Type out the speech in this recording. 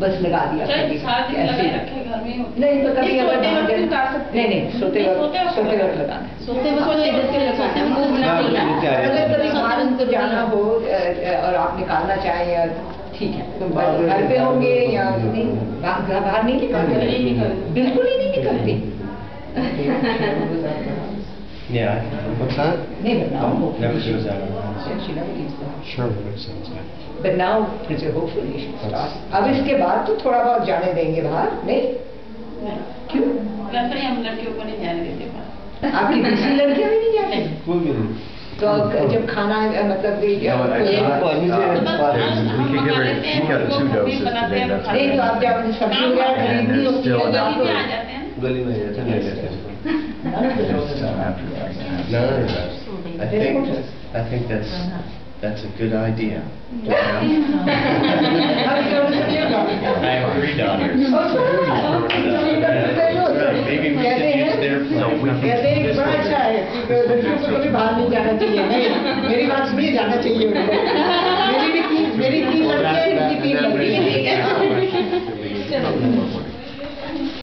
बस लगा दिया ऐसे लगाए ही। रखे घर में ही। नहीं तो कभी अगर नहीं नहीं सोते वक्त सोते वक्त लगाना। सोते वक्त हैं बाहर जाना हो और आप निकालना चाहें या ठीक है तो घर पे होंगे या नहीं बाहर नहीं निकलते बिल्कुल ही नहीं निकलते Yeah. What's that? नहीं but now Oh, hopefully she- goes out. she- she never leaves the house. Sure, that sounds good. But now hopefully she starts. अब इसके बाद तो थोड़ा बहुत जाने देंगे बाहर नहीं? क्यों? लड़कियों को नहीं जाने देते आपकी भी नहीं जाती? तो जब खाना मतलब अच्छा, हाँ। है। तो आप तो I think that's that's a good idea. Yeah. I have three daughters. Maybe we should use their plan. कहते हैं कि बड़ा अच्छा है लड़कियों को कभी बाहर नहीं जाना चाहिए नहीं मेरी बात सुनिए जाना चाहिए उनको मेरी भी तीन मेरी तीन लड़कियाँ